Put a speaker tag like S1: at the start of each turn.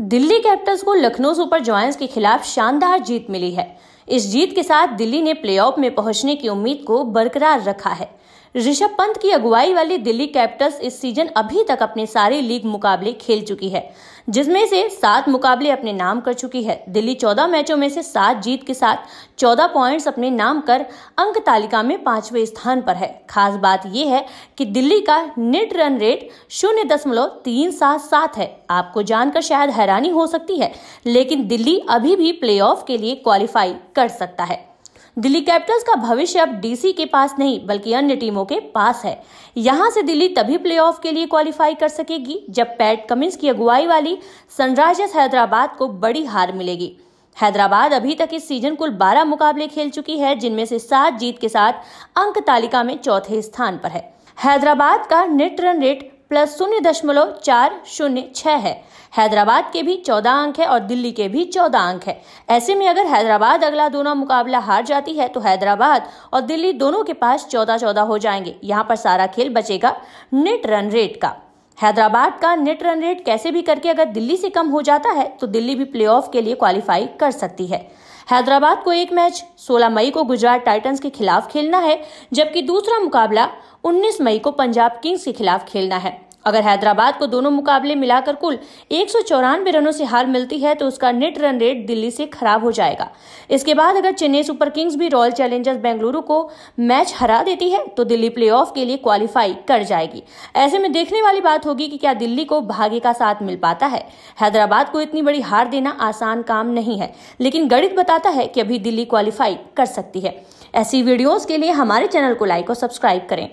S1: Delhi Capitals को Lucknow super joints के खिलाफ शानदार जीत मिली है। इस जीत के साथ दिल्ली ने प्लेऑफ में पहुँचने की उम्मीद को बरकरार रखा है। ऋषभ पंत की अगुवाई वाली दिल्ली कैपिटल्स इस सीज़न अभी तक अपने सारे लीग मुकाबले खेल चुकी है, जिसमें से सात मुकाबले अपने नाम कर चुकी है। दिल्ली चौदह मैचों में से सात जीत के साथ चौदह पॉइंट्स अपने नाम कर अंक तालिका में पाँचवें स्थान पर है। खास बात यह है कि दिल्ली का नेट रन रेट शून्य दशमलव तीन सात सात है। आपको जानकर शायद हैरानी हो सकती है, लेकिन दिल्ली अभी भी प्ले के लिए क्वालिफाई कर सकता है। दिल्ली कैपिटल्स का भविष्य अब डीसी के पास नहीं, बल्कि अन्य टीमों के पास है। यहाँ से दिल्ली तभी प्लेऑफ के लिए क्वालिफाई कर सकेगी, जब पैट कमिंस की अगुवाई वाली सनराइजर्स हैदराबाद को बड़ी हार मिलेगी। हैदराबाद अभी तक इस सीज़न कुल 12 मुकाबले खेल चुकी है, जिनमें से सात जीत के साथ अंक तालिका में चौथे स्थान पर है। हैदराबाद का नेट रन रेट प्लस शून्य दशमलव चार शून्य छह है। हैदराबाद के भी चौदह अंक है और दिल्ली के भी चौदह अंक है। ऐसे में अगर हैदराबाद अगला दोनों मुकाबला हार जाती है तो हैदराबाद और दिल्ली दोनों के पास चौदह चौदह हो जाएँगे। यहाँ पर सारा खेल बचेगा नेट रन रेट का। हैदराबाद का नेट रन रेट कैसे भी करके अगर दिल्ली से कम हो जाता है तो दिल्ली भी प्लेऑफ के लिए क्वालिफाई कर सकती है। हैदराबाद को एक मैच 16 मई को गुजरात टाइटंस के खिलाफ खेलना है, जबकि दूसरा मुकाबला 19 मई को पंजाब किंग्स के खिलाफ खेलना है। अगर हैदराबाद को दोनों मुकाबले मिलाकर कुल एक सौ चौरानवे रनों से हार मिलती है तो उसका नेट रन रेट दिल्ली से खराब हो जाएगा। इसके बाद अगर चेन्नई सुपर किंग्स भी रॉयल चैलेंजर्स बेंगलुरु को मैच हरा देती है तो दिल्ली प्लेऑफ के लिए क्वालिफाई कर जाएगी। ऐसे में देखने वाली बात होगी कि क्या दिल्ली को भाग्य का साथ मिल पाता है। हैदराबाद को इतनी बड़ी हार देना आसान काम नहीं है, लेकिन गणित बताता है कि अभी दिल्ली क्वालिफाई कर सकती है। ऐसी वीडियोस के लिए हमारे चैनल को लाइक और सब्सक्राइब करें।